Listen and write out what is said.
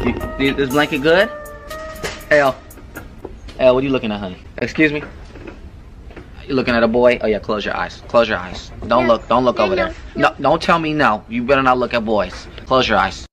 Is this blanket good? L. L, what are you looking at, honey? Excuse me? You looking at a boy? Oh yeah, close your eyes. Close your eyes. Don't No. look. Don't look No, over no, there. No, don't tell me no. You better not look at boys. Close your eyes.